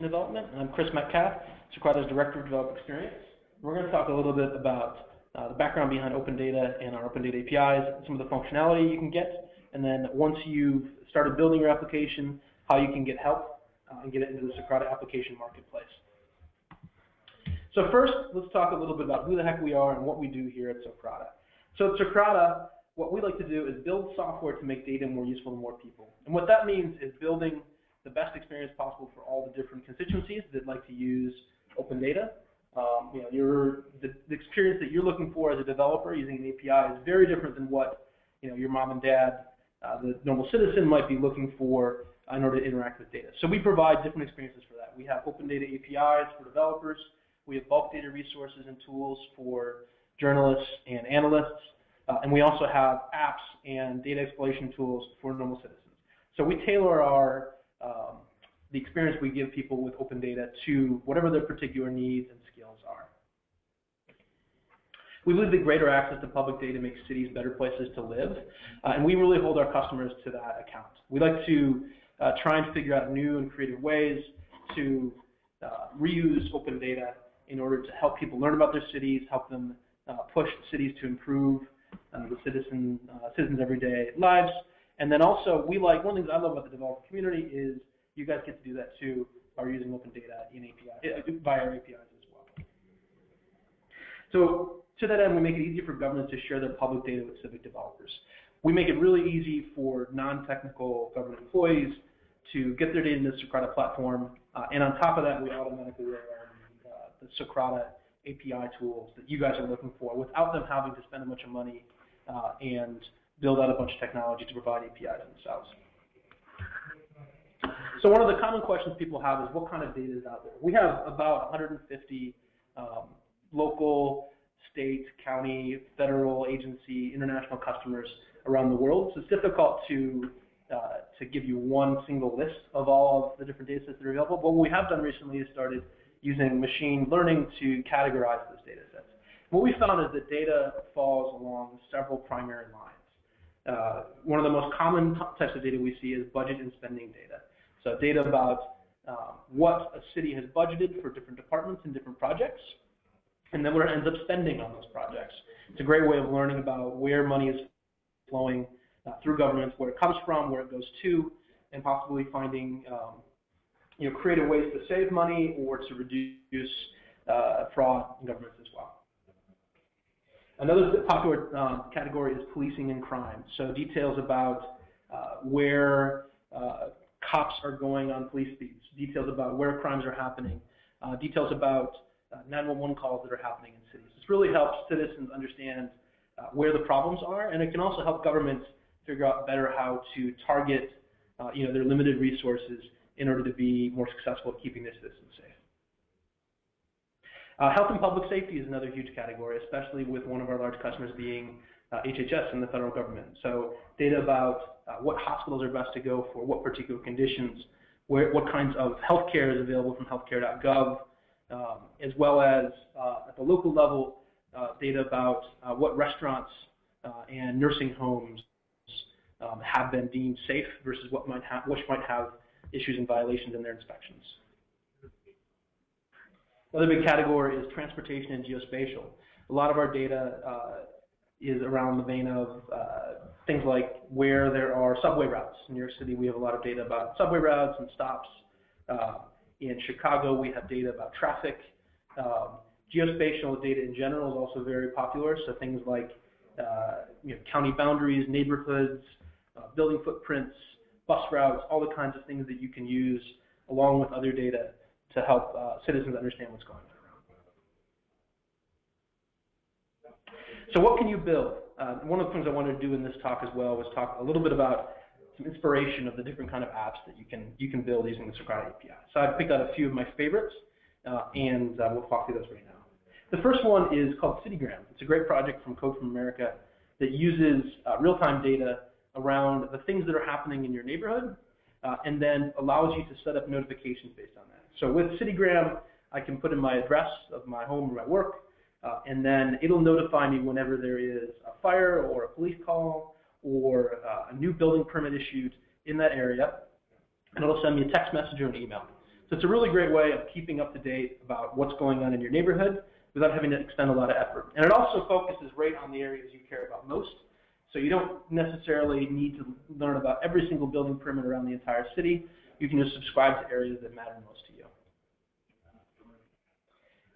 Development. I'm Chris Metcalf, Socrata's Director of Developer Experience. We're going to talk a little bit about uh, the background behind Open Data and our Open Data APIs, some of the functionality you can get, and then once you've started building your application, how you can get help uh, and get it into the Socrata application marketplace. So first, let's talk a little bit about who the heck we are and what we do here at Socrata. So at Socrata, what we like to do is build software to make data more useful to more people. And what that means is building the best experience possible for all the different constituencies that like to use open data. Um, you know, your, the, the, experience that you're looking for as a developer using an API is very different than what you know your mom and dad, uh, the normal citizen, might be looking for in order to interact with data. So we provide different experiences for that. We have open data APIs for developers. We have bulk data resources and tools for journalists and analysts. Uh, and we also have apps and data exploration tools for normal citizens. So we tailor our um, the experience we give people with open data to whatever their particular needs and skills are. We believe that greater access to public data makes cities better places to live, uh, and we really hold our customers to that account. We like to uh, try and figure out new and creative ways to uh, reuse open data in order to help people learn about their cities, help them uh, push cities to improve uh, the citizen, uh, citizens' everyday lives, and then also, we like, one of the things I love about the developer community is you guys get to do that too by using open data in API, uh, via APIs as well. So to that end, we make it easy for governments to share their public data with civic developers. We make it really easy for non-technical government employees to get their data in the Socrata platform, uh, and on top of that, we automatically layer on uh, the Socrata API tools that you guys are looking for without them having to spend a bunch of money uh, and build out a bunch of technology to provide APIs themselves. So one of the common questions people have is what kind of data is out there? We have about 150 um, local, state, county, federal agency, international customers around the world. So it's difficult to uh, to give you one single list of all of the different data sets that are available. But what we have done recently is started using machine learning to categorize those data sets. What we found is that data falls along several primary lines. Uh, one of the most common types of data we see is budget and spending data. So data about uh, what a city has budgeted for different departments and different projects, and then what it ends up spending on those projects. It's a great way of learning about where money is flowing uh, through governments, where it comes from, where it goes to, and possibly finding um, you know, creative ways to save money or to reduce uh, fraud in governments as. Another popular um, category is policing and crime. So details about uh, where uh, cops are going on police beats, details about where crimes are happening, uh, details about uh, 911 calls that are happening in cities. This really helps citizens understand uh, where the problems are, and it can also help governments figure out better how to target uh, you know, their limited resources in order to be more successful at keeping their citizens safe. Uh, health and public safety is another huge category, especially with one of our large customers being uh, HHS and the federal government. So data about uh, what hospitals are best to go for, what particular conditions, where, what kinds of healthcare is available from healthcare.gov, um, as well as uh, at the local level, uh, data about uh, what restaurants and nursing homes um, have been deemed safe versus what might have, which might have issues and violations in their inspections. Another big category is transportation and geospatial. A lot of our data uh, is around the vein of uh, things like where there are subway routes. In New York City, we have a lot of data about subway routes and stops. Uh, in Chicago, we have data about traffic. Um, geospatial data in general is also very popular, so things like uh, you know, county boundaries, neighborhoods, uh, building footprints, bus routes, all the kinds of things that you can use along with other data to help uh, citizens understand what's going on. So what can you build? Uh, one of the things I wanted to do in this talk as well was talk a little bit about some inspiration of the different kind of apps that you can you can build using the Socrata API. So I've picked out a few of my favorites, uh, and uh, we'll talk through those right now. The first one is called Citygram. It's a great project from Code for America that uses uh, real-time data around the things that are happening in your neighborhood uh, and then allows you to set up notifications based on that. So with Citygram, I can put in my address of my home or my work, uh, and then it'll notify me whenever there is a fire or a police call or uh, a new building permit issued in that area, and it'll send me a text message or an email. So it's a really great way of keeping up to date about what's going on in your neighborhood without having to expend a lot of effort. And it also focuses right on the areas you care about most. So you don't necessarily need to learn about every single building permit around the entire city. You can just subscribe to areas that matter most.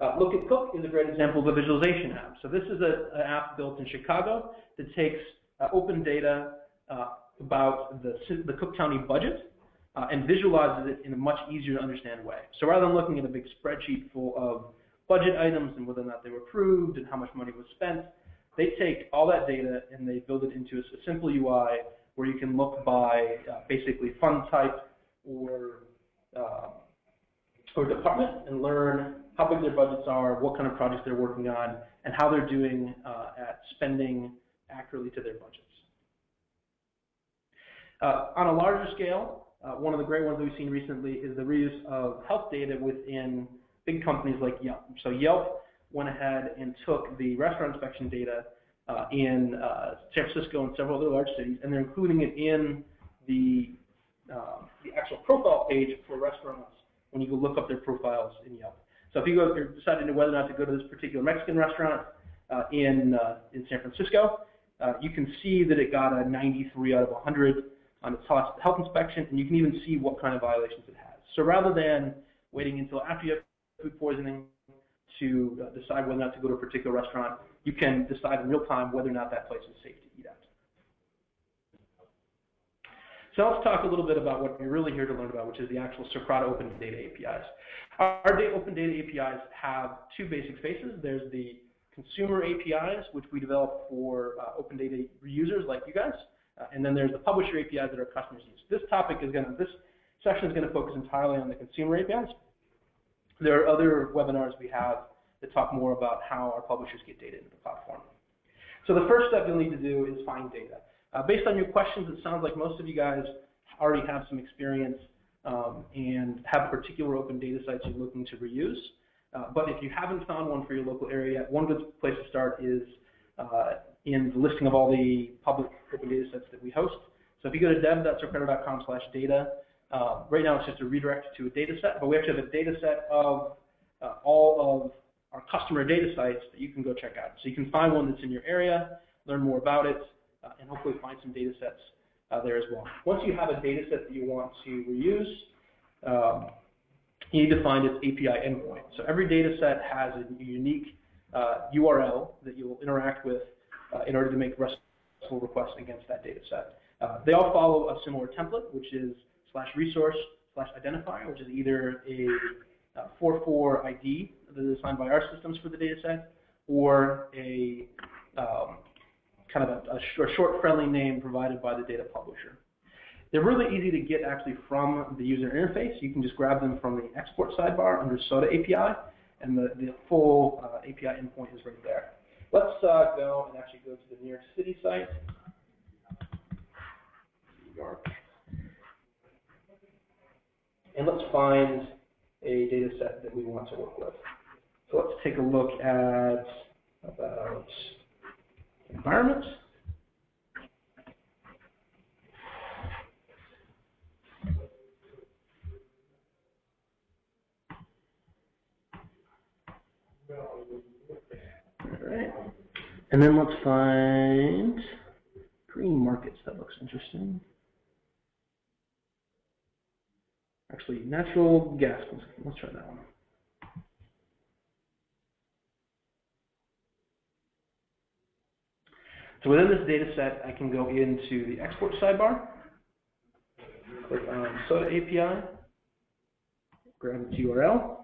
Uh, Look at Cook is a great example of a visualization app. So this is an app built in Chicago that takes uh, open data uh, about the, the Cook County budget uh, and visualizes it in a much easier to understand way. So rather than looking at a big spreadsheet full of budget items and whether or not they were approved and how much money was spent, they take all that data and they build it into a, a simple UI where you can look by uh, basically fund type or uh, or department and learn how big their budgets are, what kind of projects they're working on, and how they're doing uh, at spending accurately to their budgets. Uh, on a larger scale, uh, one of the great ones that we've seen recently is the reuse of health data within big companies like Yelp. So Yelp went ahead and took the restaurant inspection data uh, in uh, San Francisco and several other large cities, and they're including it in the, uh, the actual profile page for restaurants when you go look up their profiles in Yelp. So if you go, you're deciding whether or not to go to this particular Mexican restaurant uh, in uh, in San Francisco, uh, you can see that it got a 93 out of 100 on its health inspection, and you can even see what kind of violations it has. So rather than waiting until after you have food poisoning to uh, decide whether or not to go to a particular restaurant, you can decide in real time whether or not that place is safe to eat at. So let's talk a little bit about what we're really here to learn about, which is the actual Socrata Open Data APIs. Our Open Data APIs have two basic faces. There's the consumer APIs, which we develop for uh, open data users like you guys, uh, and then there's the publisher APIs that our customers use. This topic is going to, this section is going to focus entirely on the consumer APIs. There are other webinars we have that talk more about how our publishers get data into the platform. So the first step you'll need to do is find data. Uh, based on your questions, it sounds like most of you guys already have some experience um, and have particular open data sites you're looking to reuse. Uh, but if you haven't found one for your local area, yet, one good place to start is uh, in the listing of all the public open data sets that we host. So if you go to dev.socrata.com slash data, uh, right now it's just a redirect to a data set, but we actually have a data set of uh, all of our customer data sites that you can go check out. So you can find one that's in your area, learn more about it, and hopefully find some data sets uh, there as well. Once you have a data set that you want to reuse, um, you need to find its API endpoint. So every data set has a unique URL uh, that you will interact with uh, in order to make RESTful requests against that data set. Uh, they all follow a similar template, which is slash resource slash identifier, which is either a 4.4 ID that is assigned by our systems for the data set, or a um, kind of a, a, short friendly name provided by the data publisher. They're really easy to get actually from the user interface. You can just grab them from the export sidebar under SODA API, and the, the full uh, API endpoint is right there. Let's uh, go and actually go to the New York City site. New York. And let's find a data set that we want to work with. So let's take a look at about environment. All right. And then let's find green markets. That looks interesting. Actually, natural gas. Let's, let's try that one. So within this data set, I can go into the export sidebar, click on SODA API, grab its URL,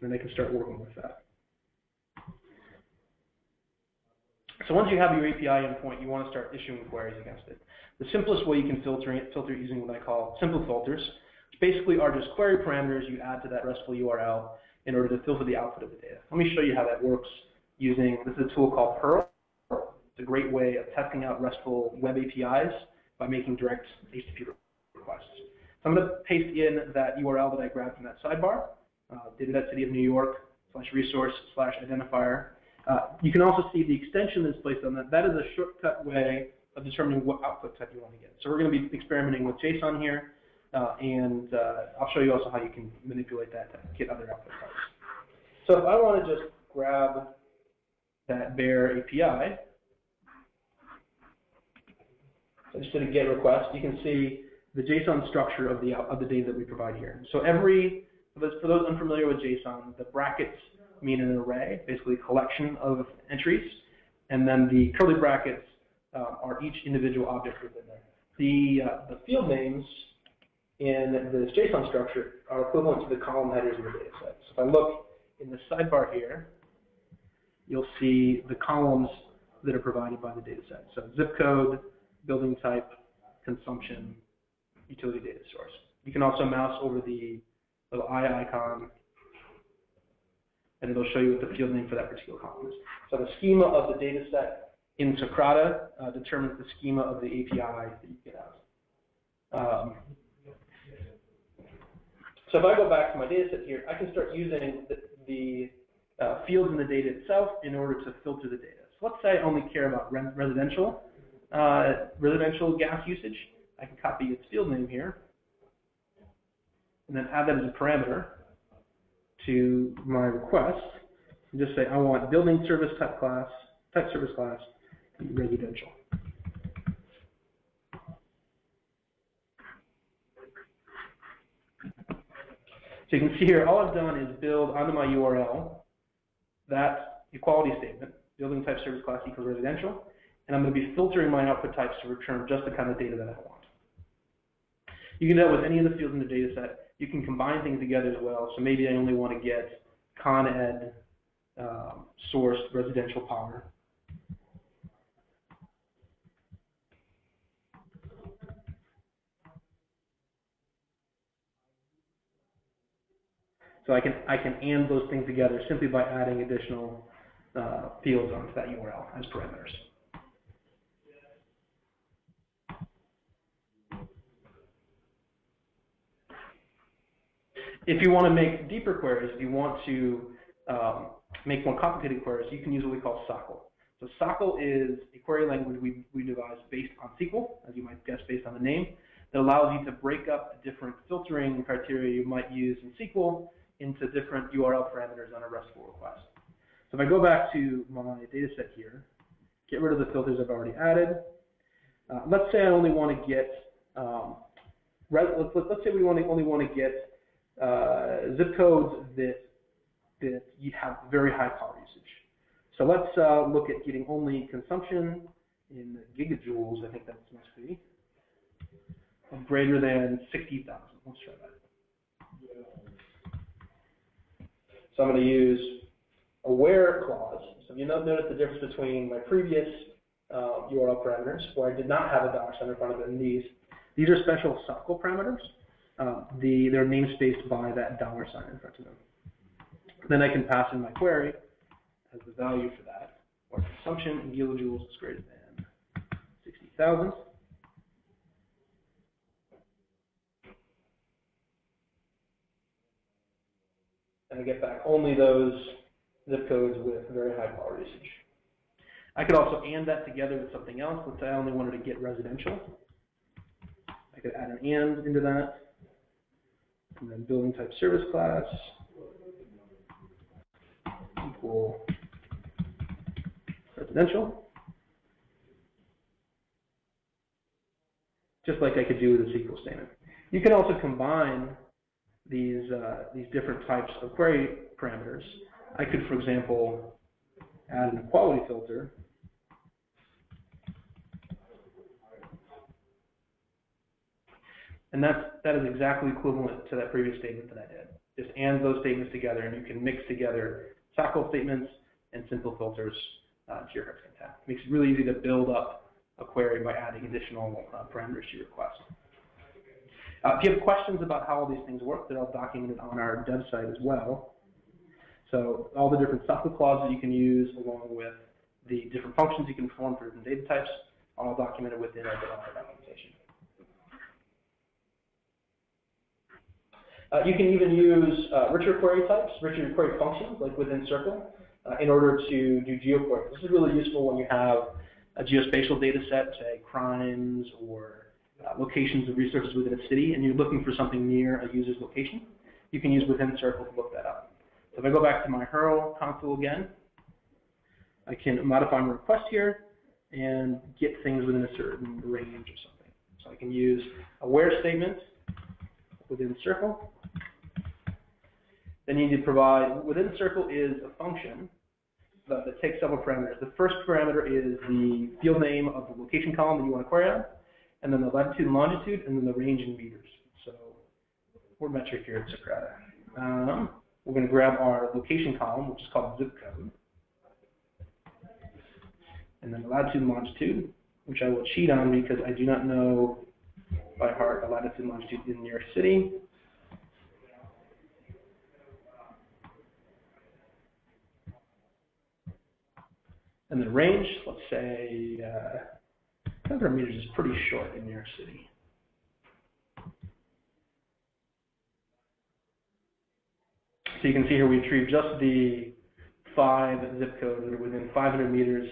and I can start working with that. So once you have your API endpoint, you want to start issuing queries against it. The simplest way you can filter it, filter using what I call simple filters, which basically are just query parameters you add to that RESTful URL in order to filter the output of the data. Let me show you how that works using, this is a tool called Hurl. It's a great way of testing out RESTful web APIs by making direct HTTP requests. So I'm going to paste in that URL that I grabbed from that sidebar, uh, data city of New York slash resource slash identifier uh, you can also see the extension that's placed on that. That is a shortcut way of determining what output type you want to get. So we're going to be experimenting with JSON here. uh, and uh, I'll show you also how you can manipulate that to get other output types. So if I want to just grab that bare API, so just did a GET request, you can see the JSON structure of the of the data that we provide here. So every for those, for those unfamiliar with JSON, the brackets mean an array, basically a collection of entries, and then the curly brackets uh, are each individual object within there. The uh, the field names in this JSON structure are equivalent to the column headers in the data set. So if I look in the sidebar here, you'll see the columns that are provided by the data set. So zip code, building type, consumption, utility data source. You can also mouse over the little eye icon, and it'll show you what the field name for that particular column is. So the schema of the data set in Socrata uh, determines the schema of the API that you get out. Um, so if I go back to my data set here, I can start using the, the uh, fields in the data itself in order to filter the data. So let's say I only care about re residential uh, residential gas usage. I can copy its field name here and then add that as a parameter to my request and just say I want building service type class, type service class, residential. So you can see here, all I've done is build onto my URL that equality statement, building type service class equals residential, and I'm going to be filtering my output types to return just the kind of data that I want. You can do that with any of the fields in the data set. You can combine things together as well. So maybe I only want to get Con Ed um, sourced residential power. So I can I can and those things together simply by adding additional uh, fields onto that URL as parameters. If you want to make deeper queries, if you want to um, make more complicated queries, you can use what we call SOQL. So SOQL is a query language we, we devised based on SQL, as you might guess based on the name, that allows you to break up the different filtering criteria you might use in SQL into different URL parameters on a RESTful request. So if I go back to my data set here, get rid of the filters I've already added. Uh, let's say I only want to get, um, let's, let's say we only, only want to get uh, zip codes that that you have very high power usage. So let's uh, look at getting only consumption in gigajoules, I think that must be, of greater than 60,000. Let's try that. So I'm going to use a where clause. So you notice the difference between my previous uh, URL parameters, where I did not have a dollar sign in front of and these. These are special SOQL parameters uh, the they're namespaced by that dollar sign in front of them. Then I can pass in my query as the value for that, or consumption in kilojoules is greater than 60,000. And I get back only those zip codes with very high power usage. I could also and that together with something else. Let's say I only wanted to get residential. I could add an and into that and then building type service class equal residential. Just like I could do with a SQL statement. You can also combine these, uh, these different types of query parameters. I could, for example, add an equality filter And that is exactly equivalent to that previous statement that I did. Just and those statements together, and you can mix together SOQL statements and simple filters uh, to your content. It makes it really easy to build up a query by adding additional uh, parameters to your request. Uh, if you have questions about how all these things work, they're all documented on our dev site as well. So all the different SOQL clauses you can use along with the different functions you can perform for different data types are all documented within our developer documentation. Uh, you can even use uh, richer query types, richer query functions, like within Circle, uh, in order to do geoquery. This is really useful when you have a geospatial data set, say crimes or uh, locations of resources within a city and you're looking for something near a user's location, you can use within circle to look that up. So if I go back to my Hurl console again, I can modify my request here and get things within a certain range or something. So I can use a where statement within circle. Then you need to provide, within circle is a function that, that takes several parameters. The first parameter is the field name of the location column that you want to query on, and then the latitude and longitude, and then the range in meters. So we're metric here at Socrata. Um, we're going to grab our location column, which is called zip code, and then the latitude and longitude, which I will cheat on because I do not know by heart the latitude and longitude in New York City. And the range, let's say, uh, 100 meters is pretty short in New York City. So you can see here we retrieved just the five zip codes that are within 500 meters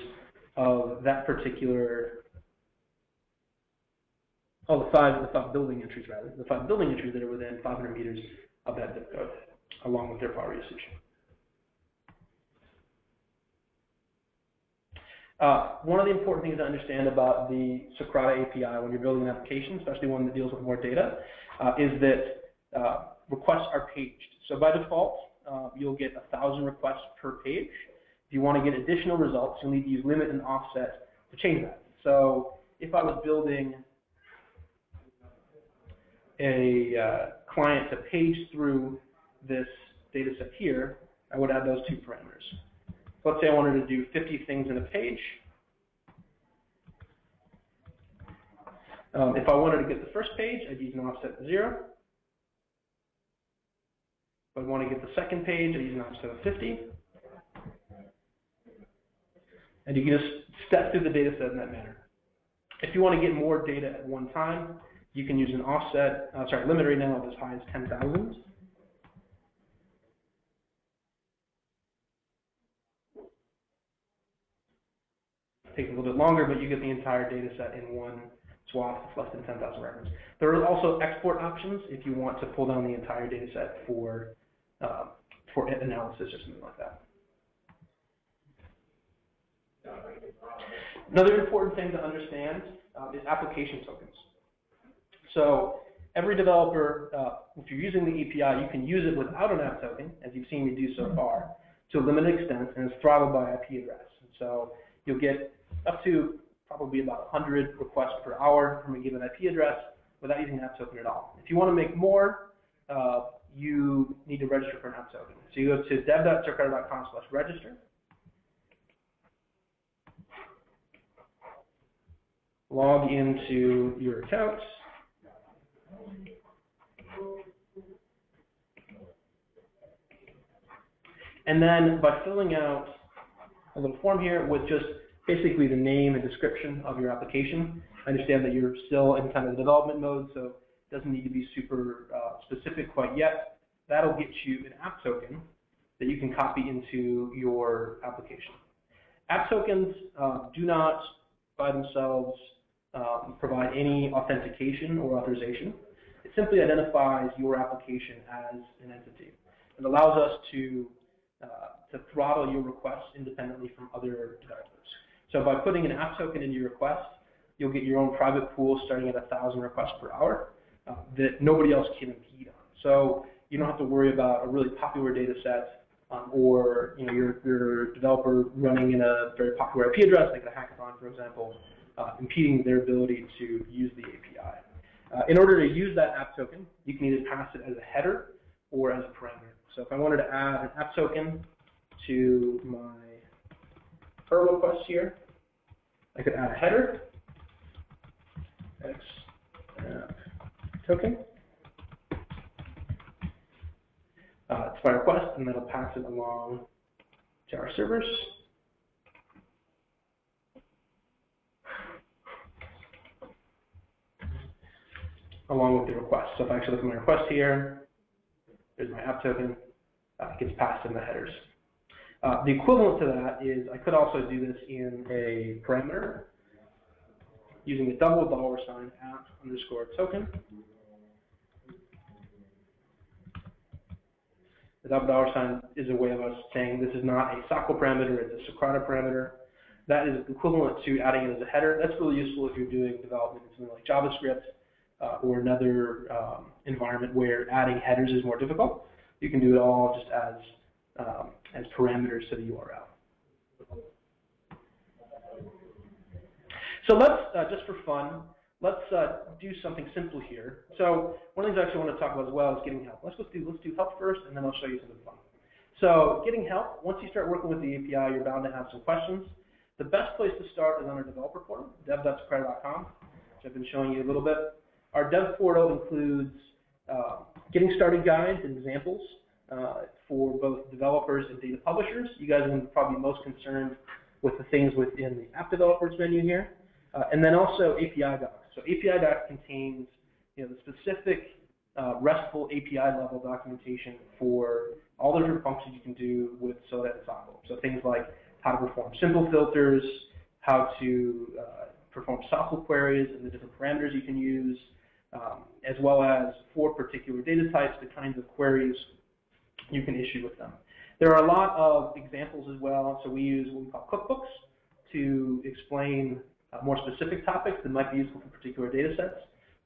of that particular, oh, the five, the five building entries rather, the five building entries that are within 500 meters of that zip code, along with their power usage. Uh, one of the important things to understand about the Socrata API when you're building an application, especially one that deals with more data, uh, is that uh, requests are paged. So by default, uh, you'll get a thousand requests per page. If you want to get additional results, you'll need to use limit and offset to change that. So if I was building a uh, client to page through this data set here, I would add those two parameters. Let's say I wanted to do 50 things in a page. Um, if I wanted to get the first page, I'd use an offset of zero. If I want to get the second page, I'd use an offset of 50. And you can just step through the data set in that manner. If you want to get more data at one time, you can use an offset, uh, sorry, limit right now of as high as 10,000. Takes a little bit longer, but you get the entire data set in one swath of less than 10,000 records. There are also export options if you want to pull down the entire data set for uh, for analysis or something like that. Another important thing to understand uh, is application tokens. So every developer, uh, if you're using the API, you can use it without an app token, as you've seen me do so far, to a limited extent, and it's throttled by IP address. And so you'll get up to probably about 100 requests per hour from a given IP address without using an app token at all. If you want to make more, uh, you need to register for an app token. So you go to dev.socrata.com slash register. Log into your account. And then by filling out a little form here with just basically the name and description of your application, I understand that you're still in kind of the development mode, so it doesn't need to be super uh, specific quite yet. That'll get you an app token that you can copy into your application. App tokens uh, do not, by themselves, um, provide any authentication or authorization. It simply identifies your application as an entity. It allows us to, uh, to throttle your requests independently from other developers. So by putting an app token in your request, you'll get your own private pool starting at 1,000 requests per hour uh, that nobody else can impede on. So you don't have to worry about a really popular data set um, or you know, your, your developer running in a very popular IP address, like a hackathon, for example, uh, impeding their ability to use the API. Uh, in order to use that app token, you can either pass it as a header or as a parameter. So if I wanted to add an app token to my Hurl request here, I could add a header, x app token. Uh, it's by request, and then I'll pass it along to our servers. along with the request. So if I actually look at my request here, there's my app token, uh, it gets passed in the headers. Uh, the equivalent to that is I could also do this in a parameter. using a double dollar sign at underscore token. The double dollar sign is a way of us saying this is not a SOQL parameter, it's a Socrata parameter. That is equivalent to adding it as a header. That's really useful if you're doing development in something like JavaScript uh, or another um, environment where adding headers is more difficult. You can do it all just as um, as parameters to the URL. So let's, uh, just for fun, let's uh, do something simple here. So one of the things I actually want to talk about as well is getting help. Let's, do, let's do help first, and then I'll show you something fun. So getting help, once you start working with the API, you're bound to have some questions. The best place to start is on our developer portal, dev.socrata.com, which I've been showing you a little bit. Our dev portal includes uh, getting started guides and examples uh, for both developers and data publishers. You guys are probably most concerned with the things within the app developers menu here. Uh, and then also API docs. So API docs contains you know, the specific uh, RESTful API level documentation for all the different functions you can do with Soda SOQL. So things like how to perform simple filters, how to uh, perform SQL queries and the different parameters you can use, um, as well as for particular data types, the kinds of queries you can issue with them. There are a lot of examples as well. So we use what we call cookbooks to explain uh, more specific topics that might be useful for particular data sets.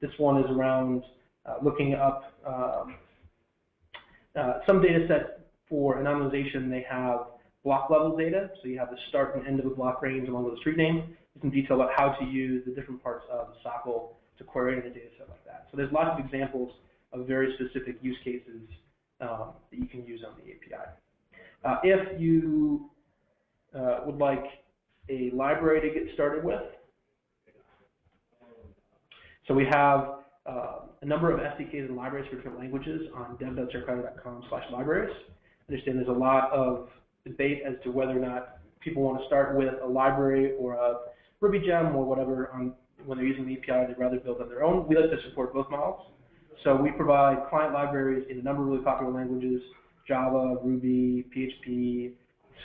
This one is around uh, looking up um, uh, some data sets for anonymization. They have block level data, so you have the start and end of a block range along with a street name. Some detail about how to use the different parts of SOQL to query a data set like that. So there's lots of examples of very specific use cases um, that you can use on the API. Uh, if you uh, would like a library to get started with, so we have uh, a number of SDKs and libraries for different languages on dev.socrata.com slash libraries. I understand there's a lot of debate as to whether or not people want to start with a library or a Ruby gem or whatever on when they're using the API, they'd rather build on their own. We like to support both models. So we provide client libraries in a number of really popular languages, Java, Ruby, PHP,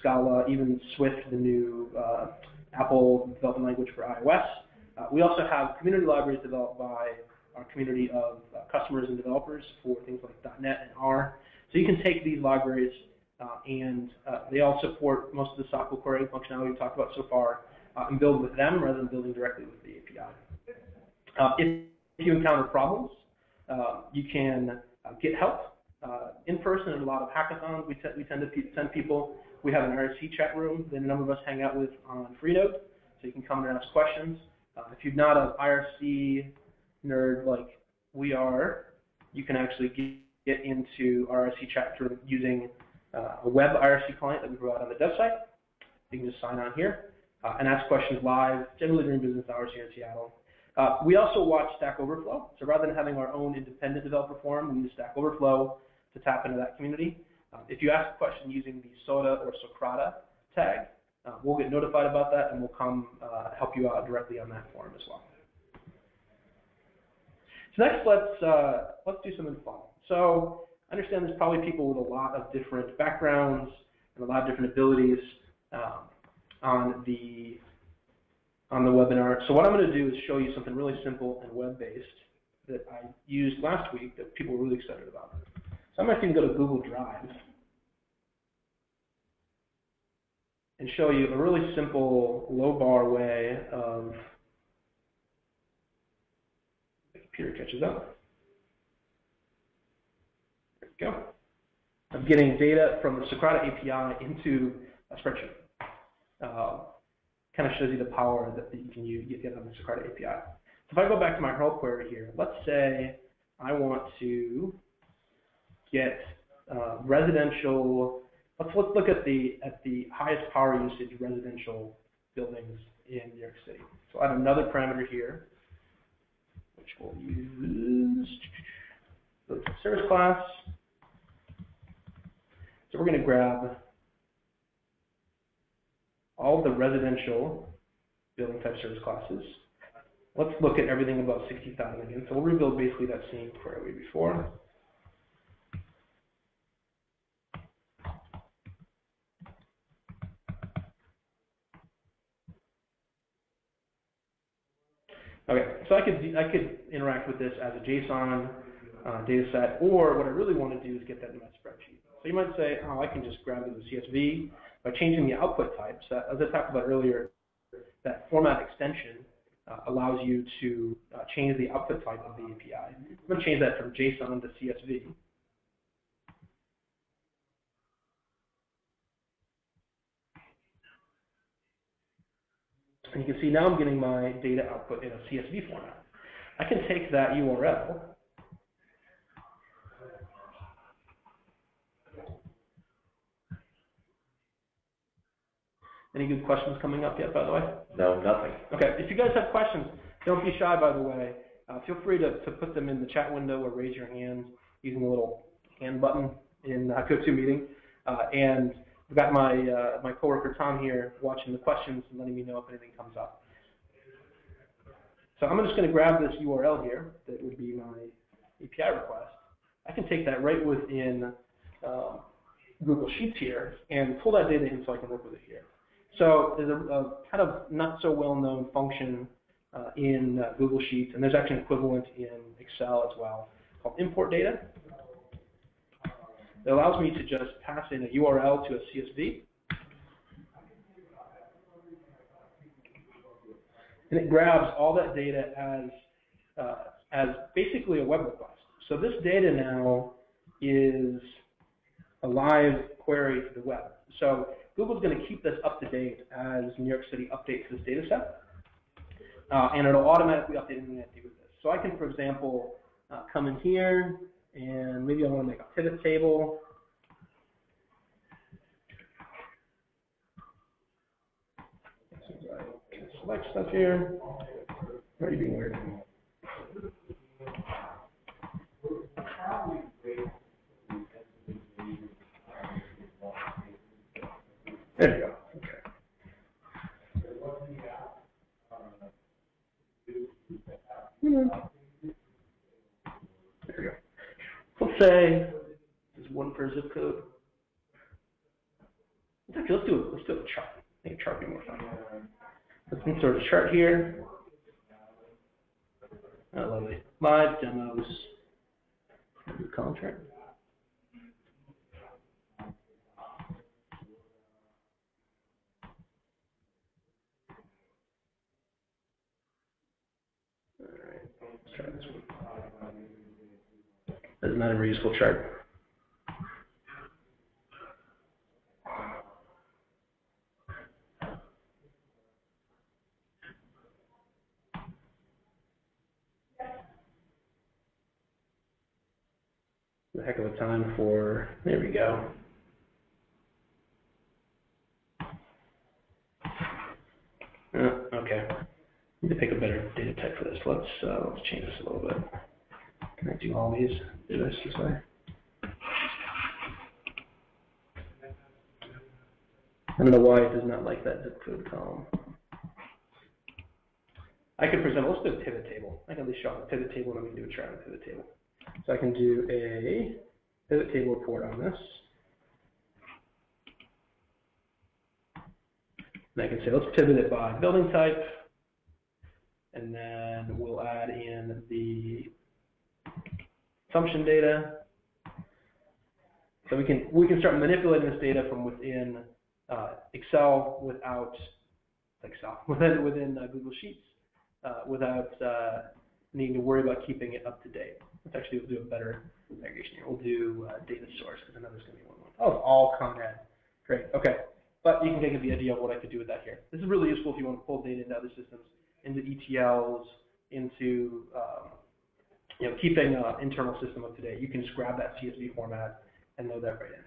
Scala, even Swift, the new uh, Apple development language for iOS. Uh, we also have community libraries developed by our community of uh, customers and developers for things like .NET and R. So you can take these libraries uh, and uh, they all support most of the SQL querying functionality we've talked about so far uh, and build with them rather than building directly with the API. if, if you encounter problems, you can get help in person at a lot of hackathons. We, we tend to send people. We have an IRC chat room that a number of us hang out with on Freenode, so you can come and ask questions. Uh, if you're not an IRC nerd like we are, you can actually get, get into IRC chat room using uh, a web IRC client that we provide on the dev site. You can just sign on here uh, and ask questions live, generally during business hours here in Seattle. Uh, we also watch Stack Overflow. So rather than having our own independent developer forum, we use Stack Overflow to tap into that community. Uh, if you ask a question using the SODA or Socrata tag, uh, we'll get notified about that and we'll come uh, help you out directly on that forum as well. So next, let's uh, let's do something fun. So I understand there's probably people with a lot of different backgrounds and a lot of different abilities um, on the on the webinar. So what I'm going to do is show you something really simple and web-based that I used last week that people were really excited about. So I'm actually going to go to Google Drive and show you a really simple low bar way of the computer catches up. There we go. Of getting data from the Socrata API into a spreadsheet. Uh, kind of shows you the power that you can use, get on the Socrata API. So if I go back to my Hurl query here, let's say I want to get uh, residential Let's, let's look at the, at the highest power usage residential buildings in New York City. So I have another parameter here, which we'll use the service class. So we're going to grab all the residential building type service classes. Let's look at everything above 60,000 again. So we'll rebuild basically that same query we before. Okay, so I could, I could interact with this as a JSON uh, data set, or what I really want to do is get that in my spreadsheet. So you might say, oh, I can just grab it as a CSV by changing the output types. Uh, as I talked about earlier, that format extension uh, allows you to uh, change the output type of the API. I'm going to change that from JSON to CSV. And you can see now I'm getting my data output in a CSV format. I can take that URL Any good questions coming up yet, by the way? No, nothing. Okay, if you guys have questions, don't be shy, by the way. Uh, feel free to, to put them in the chat window or raise your hand using the little hand button in uh, GoToMeeting. Uh, and I've got my, uh, my coworker Tom here watching the questions and letting me know if anything comes up. So I'm just going to grab this URL here that would be my API request. I can take that right within um, Google Sheets here and pull that data in so I can work with it here. So there's a, a kind of not so well-known function uh, in uh, Google Sheets, and there's actually an equivalent in Excel as well, called import data. It allows me to just pass in a URL to a CSV. And it grabs all that data as, uh, as basically a web request. So this data now is a live query to the web. So Google's going to keep this up to date as New York City updates this data set. Uh, and it'll automatically update anything I do with this. So I can, for example, uh, come in here, and maybe I want to make a pivot table. Select stuff here. Why are you being weird? There you go. Okay. There we go. Let's say there's one per zip code. Actually, let's do it. Let's do a chart. Make a chart be more fun. Let's insert a chart here. Oh, lovely. Live demos. Column chart. One. That's not a very useful chart. A heck of a time for, there we go. Uh, okay need to pick a better data type for this. Let's uh, let's change this a little bit. Can I do all these? Do this this way. I don't know why it does not like that zip code column. I could present, let's do a pivot table. I can at least show a pivot table and we can do a chart on pivot table. So I can do a pivot table report on this. And I can say, let's pivot it by building type and then we'll add in the assumption data. So we can we can start manipulating this data from within uh, Excel without Excel within within uh, Google Sheets uh, without uh, needing to worry about keeping it up to date. Let's actually we'll do a better aggregation here. We'll do uh, data source because I know there's going to be one more. Oh, it's all Con Ed. Great. Okay. But you can get the idea of what I could do with that here. This is really useful if you want to pull data into other systems into ETLs, into um, you know, keeping an internal system up to date. You can just grab that CSV format and load that right in.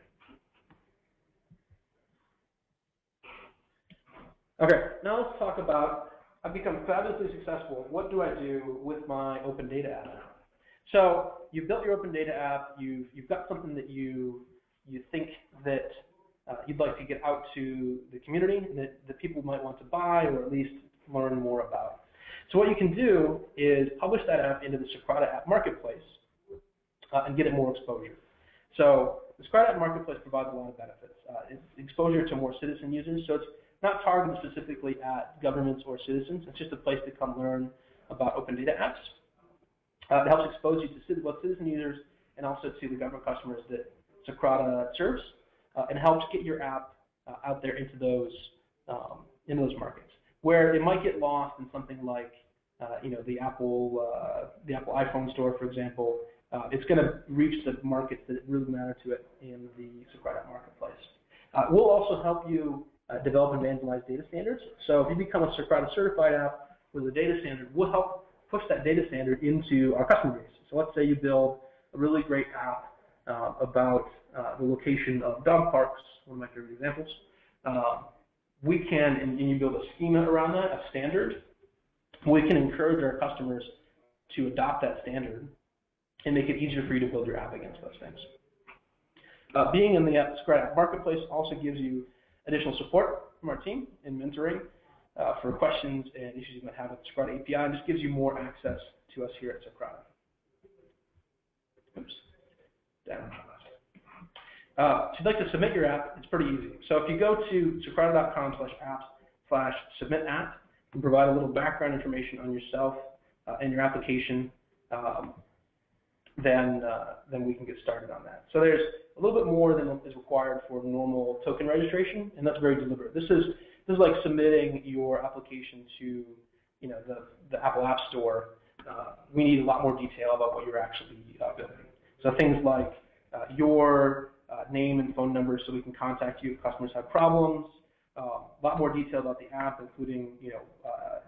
Okay, now let's talk about, I've become fabulously successful. What do I do with my open data app? So you've built your open data app, you've, you've got something that you, you think that uh, you'd like to get out to the community that, that people might want to buy or at least learn more about. So what you can do is publish that app into the Socrata app marketplace uh, and get it more exposure. So the Socrata app marketplace provides a lot of benefits. Uh, it's exposure to more citizen users, so it's not targeted specifically at governments or citizens. It's just a place to come learn about open data apps. Uh, it helps expose you to both citizen users and also to the government customers that Socrata serves, uh, and helps get your app uh, out there into those um, those markets where it might get lost in something like uh, you know the Apple uh, the Apple iPhone store, for example. Uh, it's going to reach the markets that really matter to it in the Socrata marketplace. we'll also help you develop and evangelize data standards. So if you become a Socrata certified app with a data standard, we'll help push that data standard into our customer base. So let's say you build a really great app uh, about uh, the location of dog parks, one of my favorite examples. Uh, we can, and, you build a schema around that, a standard, we can encourage our customers to adopt that standard and make it easier for you to build your app against those things. Uh, being in the Socrata Marketplace also gives you additional support from our team in mentoring uh, for questions and issues you might have with the Socrata API, and just gives you more access to us here at Socrata. Oops. Down. Uh, if you'd like to submit your app, it's pretty easy. So if you go to socrata.com slash apps slash submit app and provide a little background information on yourself uh, and your application, um, then, uh, then we can get started on that. So there's a little bit more than is required for normal token registration, and that's very deliberate. This is this is like submitting your application to you know the the Apple App Store. Uh, we need a lot more detail about what you're actually uh, building. So things like your uh, name and phone number, so we can contact you if customers have problems. Um, a lot more detail about the app, including you know uh,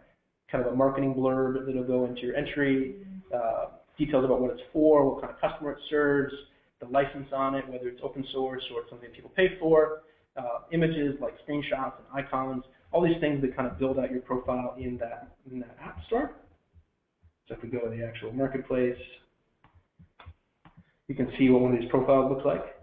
kind of a marketing blurb that'll go into your entry, uh, details about what it's for, what kind of customer it serves, the license on it, whether it's open source or it's something people pay for, uh, images like screenshots and icons, all these things that kind of build out your profile in that in that app store. So if we go to the actual marketplace, you can see what one of these profiles looks like.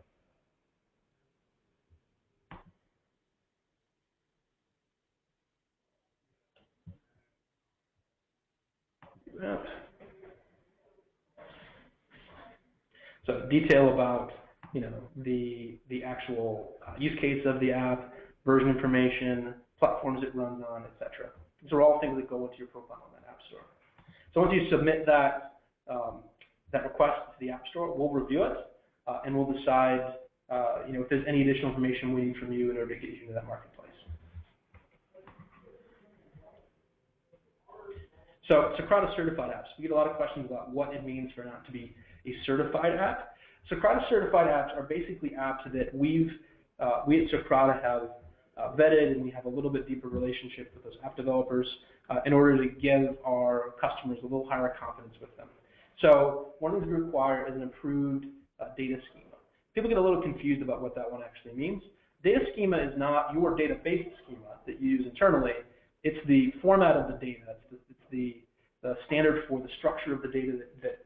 So detail about you know the the actual uh, use case of the app, version information, platforms it runs on, etc. These are all things that go into your profile in that app store. So once you submit that um, that request to the app store, we'll review it uh, and we'll decide uh, you know if there's any additional information we need from you in order to get you into that marketplace. So Socrata certified apps. We get a lot of questions about what it means for app to be a certified app. Socrata certified apps are basically apps that we've, uh, we at Socrata have uh, vetted and we have a little bit deeper relationship with those app developers uh, in order to give our customers a little higher confidence with them. So one of the we require is an approved uh, data schema. People get a little confused about what that one actually means. Data schema is not your database schema that you use internally. It's the format of the data. It's the, it's the, the standard for the structure of the data that, that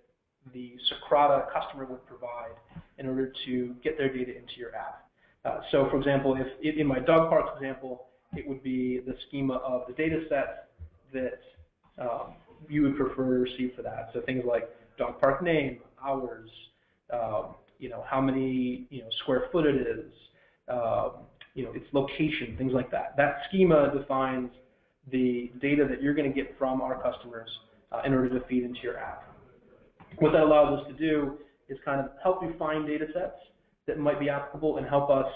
the Socrata customer would provide in order to get their data into your app. Uh, so, for example, if in my dog park example, it would be the schema of the data set that um, you would prefer to receive for that. So things like dog park name, hours, um, you know, how many you know square foot it is, um, you know, its location, things like that. That schema defines the data that you're going to get from our customers uh, in order to feed into your app. What that allows us to do is kind of help you find data sets that might be applicable and help us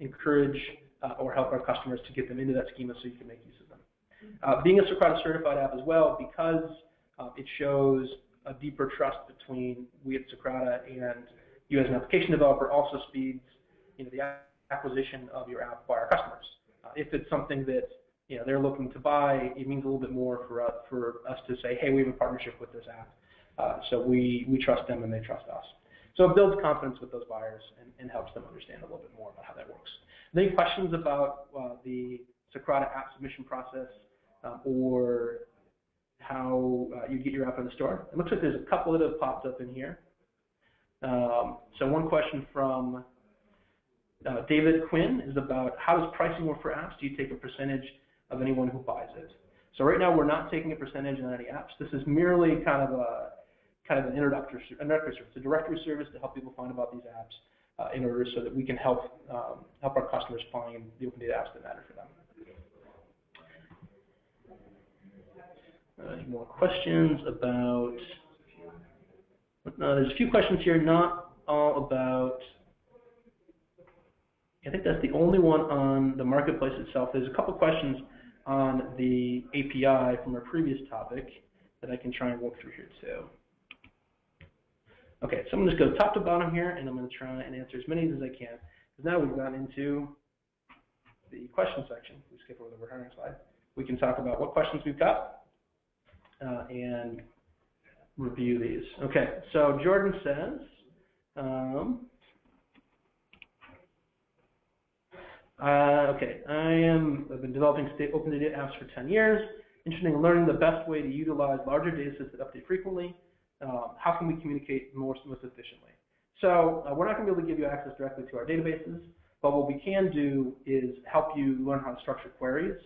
encourage uh, or help our customers to get them into that schema so you can make use of them. Uh, being a Socrata certified app as well, because uh, it shows a deeper trust between we at Socrata and you as an application developer also speeds you know, the acquisition of your app by our customers. Uh, if it's something that you know, they're looking to buy, it means a little bit more for us, for us to say, hey, we have a partnership with this app. Uh, so we, we trust them and they trust us. So it builds confidence with those buyers and, and helps them understand a little bit more about how that works. Any questions about uh, the Socrata app submission process um, or how uh, you get your app in the store? It looks like there's a couple that have popped up in here. Um, so one question from uh, David Quinn is about how does pricing work for apps? Do you take a percentage of anyone who buys it? So right now we're not taking a percentage on any apps. This is merely kind of a kind of an introductory, introductory service, a directory service to help people find about these apps uh, in order so that we can help um, help our customers find the open data apps that matter for them. Uh, any more questions about? No, there's a few questions here, not all about. I think that's the only one on the marketplace itself. There's a couple questions on the API from our previous topic that I can try and walk through here too. Okay, so I'm going to just go top to bottom here, and I'm going to try and answer as many as I can. Because now we've gotten into the question section. We skip over the returning slide. We can talk about what questions we've got uh, and review these. Okay, so Jordan says, um, uh, okay, I am, I've been developing state open data apps for 10 years. Interested in learning the best way to utilize larger data sets that update frequently. Um, how can we communicate more most efficiently? So uh, we're not going to be able to give you access directly to our databases, but what we can do is help you learn how to structure queries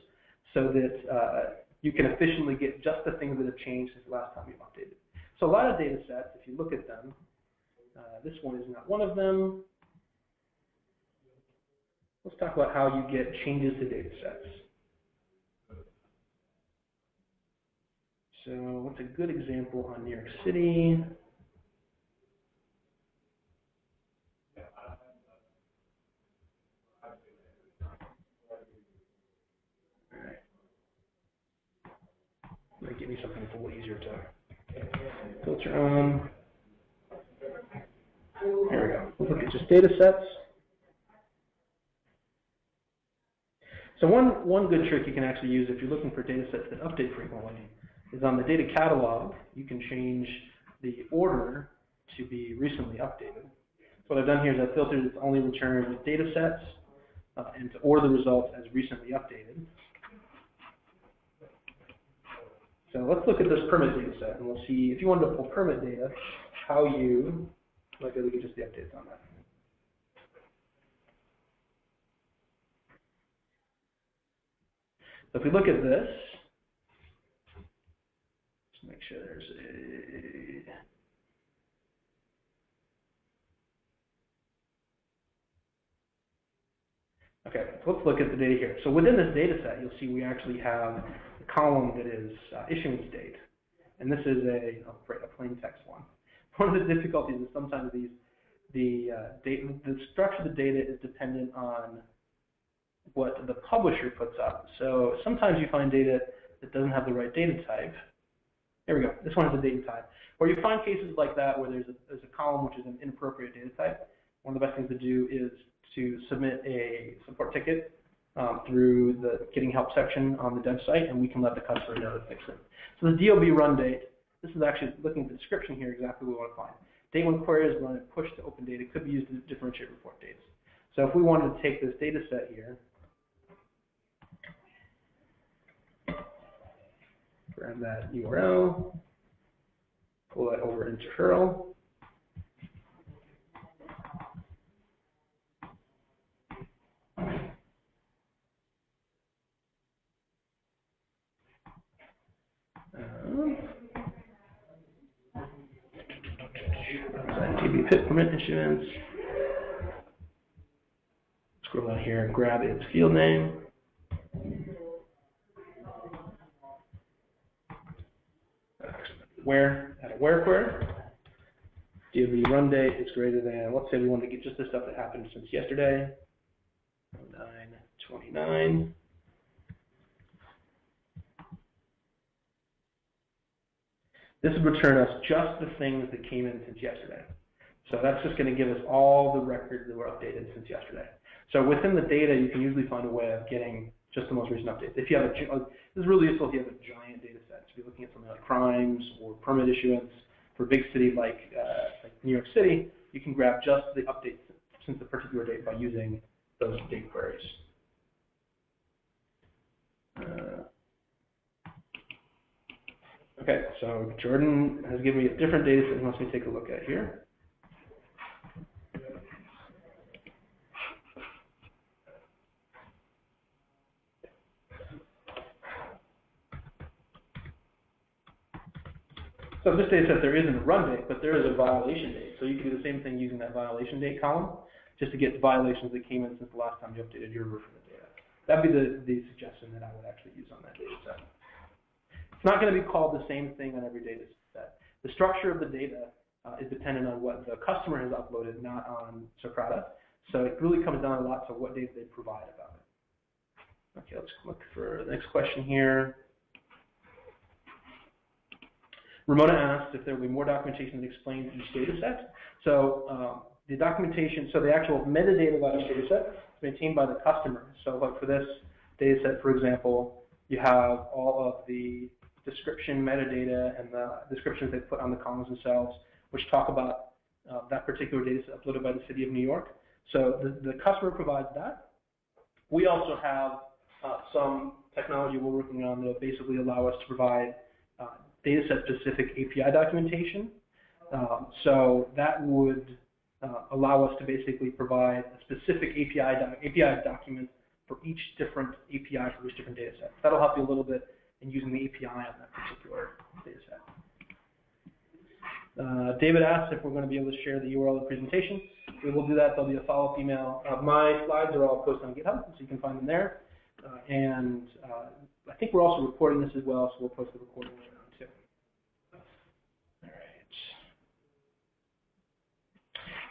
so that uh, you can efficiently get just the things that have changed since the last time you've updated. So a lot of data sets, if you look at them, uh, this one is not one of them. Let's talk about how you get changes to data sets. So what's a good example on New York City? Give me something that's a little easier to filter on. There we go. Look at just data sets. So one, one good trick you can actually use if you're looking for data sets that update frequently is on the data catalog, you can change the order to be recently updated. So what I've done here is I've filtered it's only returned data sets uh, and to order the results as recently updated. So let's look at this permit data set and we'll see if you wanted to pull permit data, how you might be able to get just the updates on that. So if we look at this, just make sure there's a Okay, let's look at the data here. So within this data set, you'll see we actually have a column that is uh, issuance date. And this is a, oh, a plain text one. One of the difficulties is sometimes these, the, uh, data, the structure of the data is dependent on what the publisher puts up. So sometimes you find data that doesn't have the right data type. There we go. This one has a data type. Where you find cases like that where there's a, there's a column which is an inappropriate data type. One of the best things to do is to submit a support ticket um, through the getting help section on the dev site, and we can let the customer know to fix it. So the DOB run date, this is actually looking at the description here exactly what we want to find. Date when query is run and pushed to open data could be used to differentiate report dates. So if we wanted to take this data set here, grab that URL, pull that over into Hurl, uh, TB PIP permit issuance. Scroll down here and grab its field name. Where, at a where query. DOB run date is greater than, let's say we want to get just the stuff that happened since yesterday. 929. This would return us just the things that came in since yesterday. So that's just going to give us all the records that were updated since yesterday. So within the data, you can usually find a way of getting just the most recent updates. If you have a, this is really useful if you have a giant data set. be looking at something like crimes or permit issuance for a big city like, uh, like New York City, you can grab just the updates since the particular date by using those date queries. Uh, Okay, so Jordan has given me a different data set he wants me to take a look at here. So this data set, there isn't a run date, but there is a violation date. So you can do the same thing using that violation date column, just to get violations that came in since the last time you updated your version of the data. That'd be the, the suggestion that I would actually use on that data set. It's not going to be called the same thing on every data set. The structure of the data uh, is dependent on what the customer has uploaded, not on Socrata. So it really comes down a lot to what data they provide about it. Okay, let's look for the next question here. Ramona asked if there will be more documentation that explains each data set. So um, the documentation, so the actual metadata about each data set is maintained by the customer. So like for this data set, for example, you have all of the description metadata and the descriptions they put on the columns themselves, which talk about uh, that particular data set uploaded by the city of New York. So the, the customer provides that. We also have uh, some technology we're working on that will basically allow us to provide uh, data set specific API documentation. Um, so that would uh, allow us to basically provide a specific API, API document for each different API for each different data set. That'll help you a little bit in using the API on that particular data set. Uh, David asked if we're going to be able to share the URL of the presentation. We will do that. There'll be a follow-up email. Uh, my slides are all posted on GitHub, so you can find them there. Uh, and uh, I think we're also recording this as well, so we'll post the recording later on too. All right.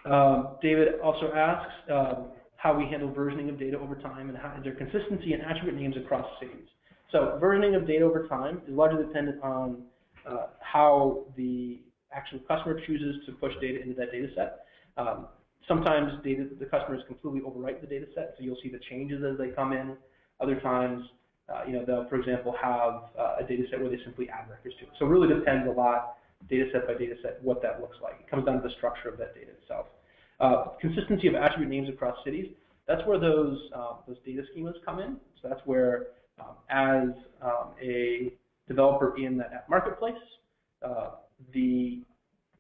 Um, David also asks um, how we handle versioning of data over time and how is there consistency in attribute names across cities. So versioning of data over time is largely dependent on uh, how the actual customer chooses to push data into that data set. Um, sometimes data, the customers completely overwrite the data set, so you'll see the changes as they come in. Other times, uh, you know, they'll, for example, have uh, a data set where they simply add records to it. So it really depends a lot, data set by data set, what that looks like. It comes down to the structure of that data itself. Uh, consistency of attribute names across cities, that's where those, uh, those data schemas come in. So that's where, um, as um, a developer in that app marketplace, uh, the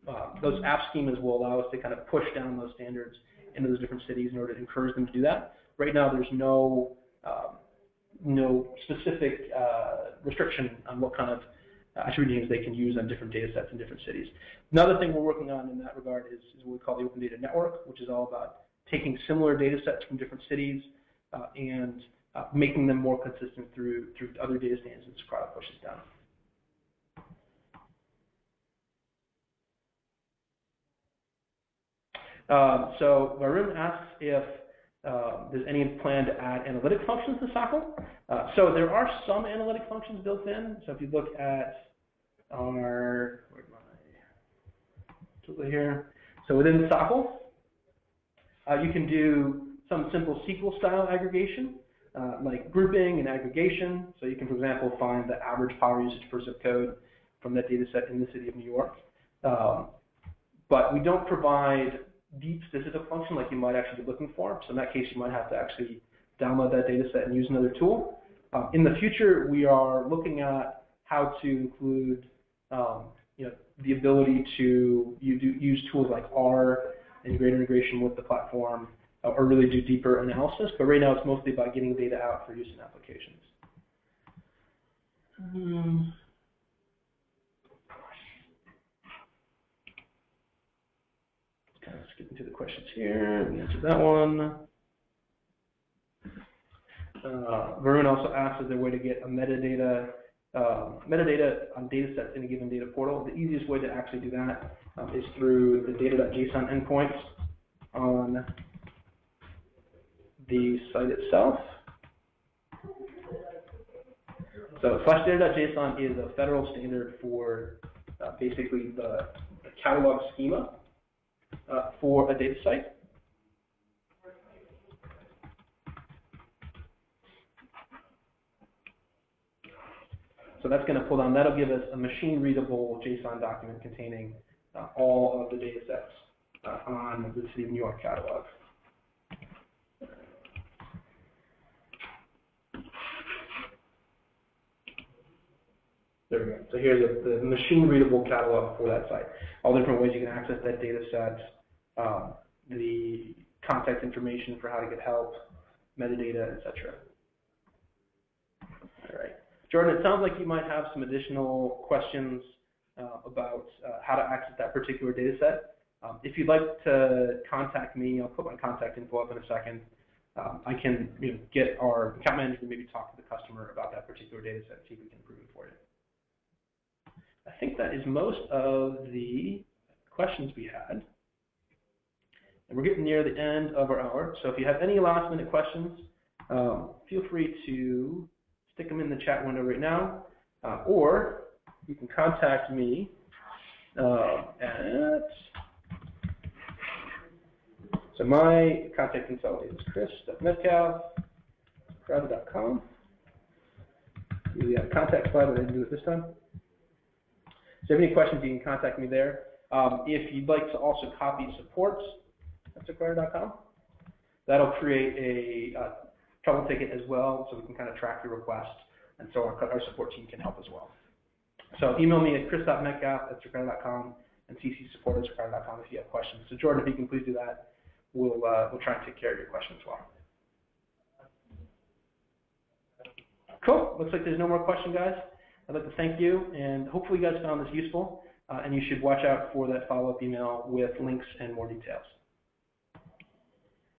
uh, those app schemas will allow us to kind of push down those standards into those different cities in order to encourage them to do that. Right now, there's no um, no specific uh, restriction on what kind of attribute names they can use on different data sets in different cities. Another thing we're working on in that regard is, is what we call the Open Data Network, which is all about taking similar data sets from different cities uh, and uh, making them more consistent through through other data standards that Socrata pushes down. Um, so Varun asks if uh, there's any plan to add analytic functions to SOQL. Uh, so there are some analytic functions built in. So if you look at our, where's my tool here? So within SOQL, uh, you can do some simple SQL style aggregation, uh, like grouping and aggregation. So you can, for example, find the average power usage per zip code from that data set in the city of New York. Um, but we don't provide deep specific function like you might actually be looking for. So in that case, you might have to actually download that data set and use another tool. Um, in the future, we are looking at how to include um, you know, the ability to you do, use tools like R and greater integration with the platform uh, or really do deeper analysis. But right now, it's mostly about getting data out for use in applications. Um, kind of skipping through the questions here. We answered that one. Uh, Varun also asked, is there a way to get a metadata uh, metadata on data sets in a given data portal? The easiest way to actually do that um, is through the data.json endpoints on the site itself. So slash data.json is a federal standard for uh, basically the, the catalog schema uh, for a data site. So that's going to pull down, that'll give us a machine readable JSON document containing uh, all of the data sets uh, on the City of New York catalog. There we go. So here's the machine readable catalog for that site. All the different ways you can access that data set, um, the contact information for how to get help, metadata, etc. Jordan, it sounds like you might have some additional questions uh, about uh, how to access that particular data set. Um, if you'd like to contact me, I'll put my contact info up in a second. Um, I can you know, get our account manager to maybe talk to the customer about that particular data set, and see if we can improve it for you. I think that is most of the questions we had. And we're getting near the end of our hour, so if you have any last minute questions, um, feel free to stick them in the chat window right now, uh, or you can contact me uh, at, so my contact info is chris.metcalf.com. We have a contact slide, but I didn't do it this time. So if you have any questions, you can contact me there. Um, if you'd like to also copy supports at socrata.com, that'll create a uh, trouble ticket as well, so we can kind of track your request, and so our, our support team can help as well. So email me at chris.metcalf at socrata.com and ccsupport at socrata.com if you have questions. So Jordan, if you can please do that, we'll, uh, we'll try and take care of your question as well. Cool. Looks like there's no more question, guys. I'd like to thank you, and hopefully you guys found this useful, uh, and you should watch out for that follow-up email with links and more details.